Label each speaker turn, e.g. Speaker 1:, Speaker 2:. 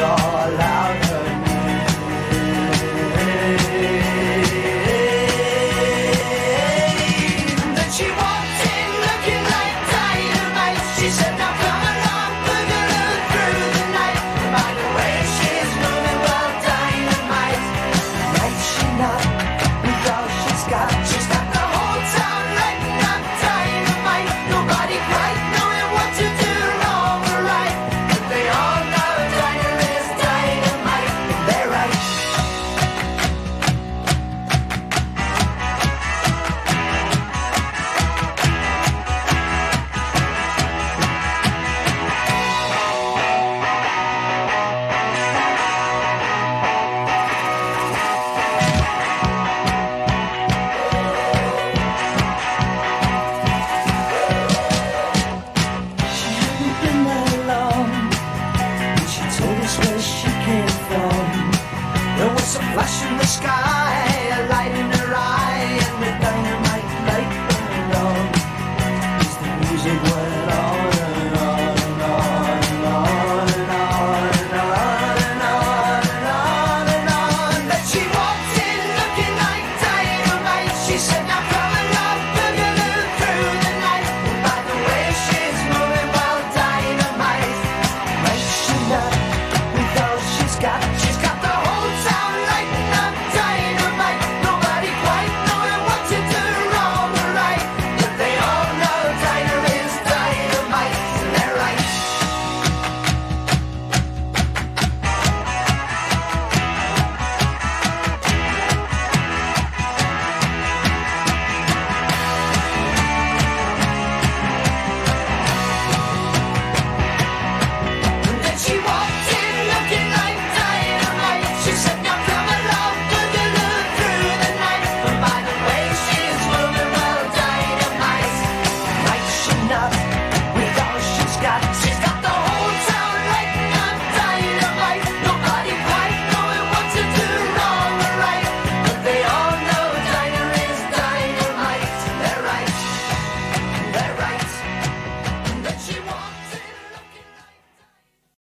Speaker 1: all out flash in the sky.